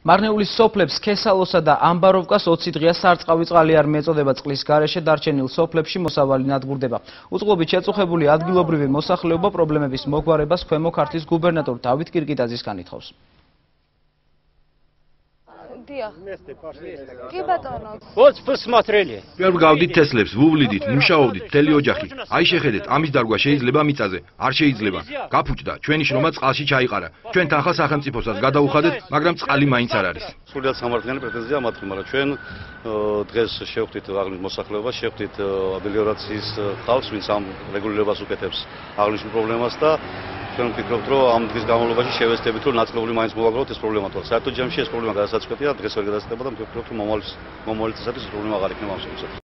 მარნეულის სოფლებს ქესალოსა და ამბაროვკას 20 დღეა სარწყავი წყალი არ მეწოდება წყლის გარეშე დარჩენილ სოფლებში მოსავალი ნადგურდება. უწყლობით შეწუხებული ადგილობრივი მოსახლეობა პრობლემების მოგვარებას ქვემო ქართლის გუბერნატორ დავით კირკიტაძისგან ითხოვს. დიახ. კი ბატონო. ვოც посмотрели. ვერ გავდით თესლებს, ვუვლიდით, მუშაობდით, მთელი ოჯახი. აი შეხედეთ, ამის დარგვა შეიძლება მიწაზე, არ შეიძლება. გაფუჭდა, ჩვენი შრომა წყალში ჩაიყარა. ჩვენ თანხა სახელმწიფოსაც გადაუხადეთ, მაგრამ წყალი მაინც არ არის. სულიად სამართლიანი პრეტენზია მათი, მაგრამ ჩვენ დღეს შევხვდით აღნიშნულ მოსახლეობას, შევხვდით აბილიორაციის ხალხს, ვინც ამ რეგულირებას უკეთებს აღნიშნულ პრობლემას და ჩვენ ვფიქრობთ, რომ ამ დღის განმავლობაში შევეცდებით, რომ ნაწილობრივ მაინც მოვაგროვოთ ეს პრობლემა თორე საერთოდ ჯამში ეს პრობლემა გადასაწყვეტია, დღეს ვერ გადასწრება და ვფიქრობ, რომ მომავალ მომავალ წესებში ეს პრობლემა აღარ იქნება ამ შემთხვევაში.